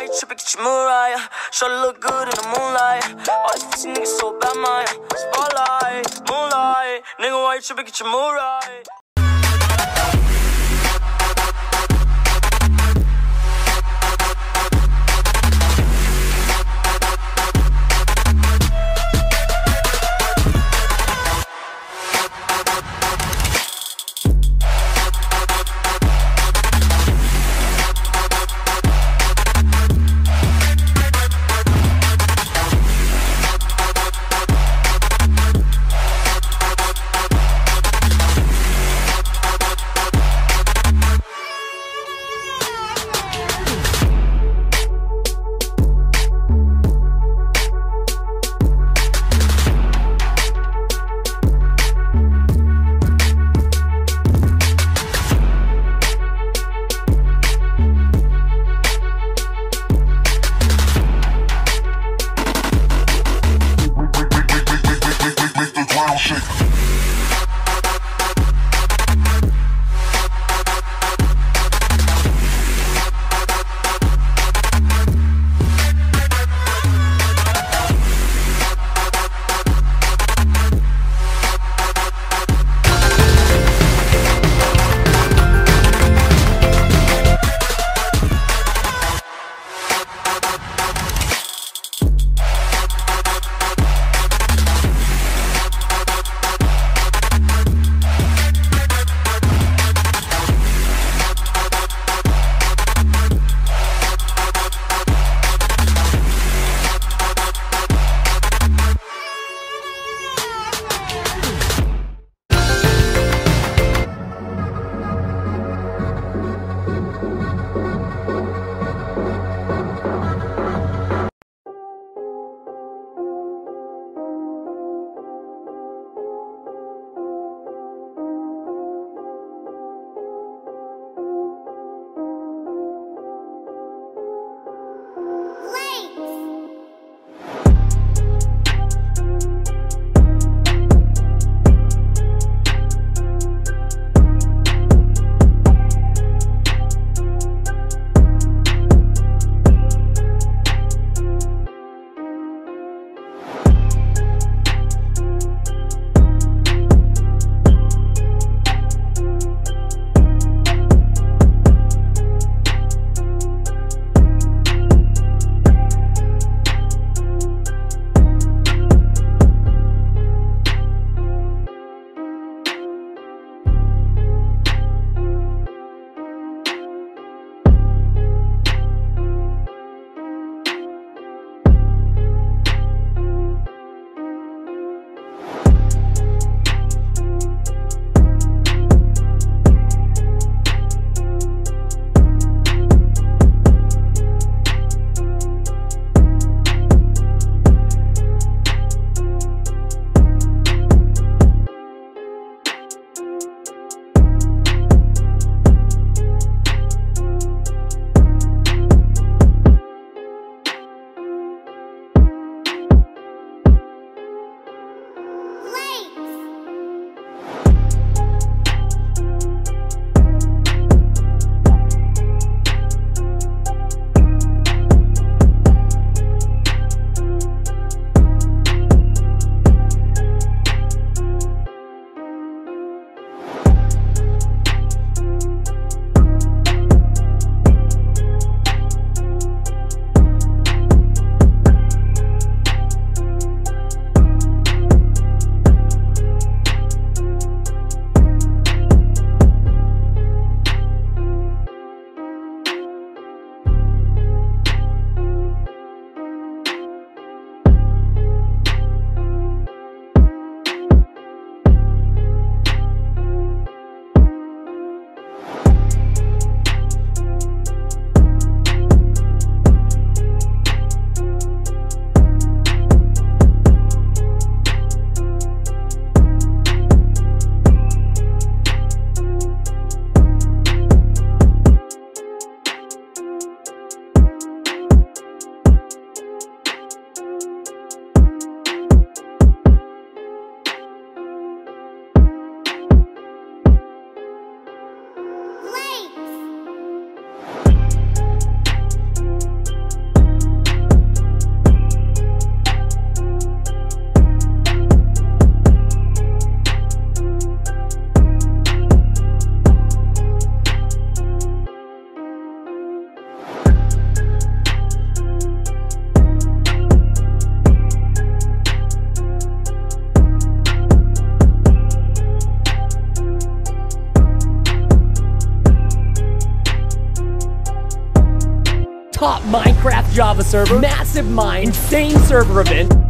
why you tripping, get your Mariah. Sure look good in the moonlight. All these pussy niggas so bad, man. Spotlight, moonlight. Nigga, why you tripping, get your Mariah. Action. Minecraft Java server, massive mine, insane server event.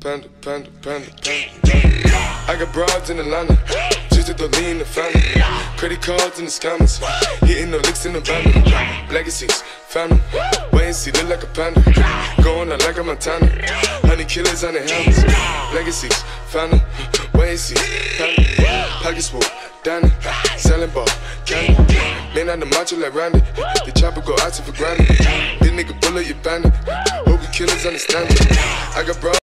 Panda, panda, panda, panda. I got broads in Atlanta. Just to the lean the family. Credit cards in the scammers. Hitting the licks in the van. Legacies, family. Wait and see, look like a panda. Going out like a Montana. Honey killers on the helmets. Legacies, family. Wait and see, family. Pockets full, Danny. Selling ball, candy. Man on the macho like Randy. The chopper go out to for granted. This nigga bullet, you bandit. Hope you killers understand it. I got bro.